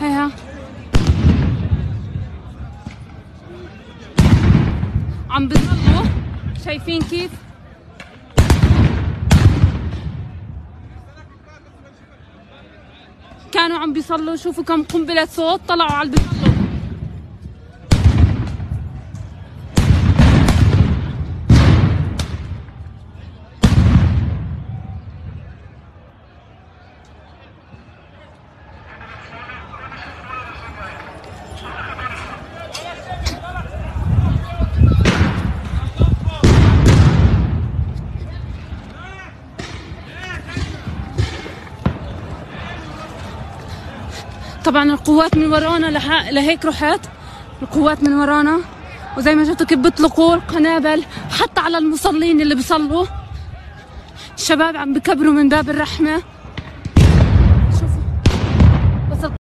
هيها عم شايفين كيف كانوا عم بيصلوا. شوفوا كم قنبلة صوت طلعوا على البيصلوا طبعا القوات من ورانا لح... لهيك رحت القوات من ورانا. وزي ما شفتوا كيف بيطلقوا القنابل حتى على المصلين اللي بيصلوا. الشباب عم بكبروا من باب الرحمة.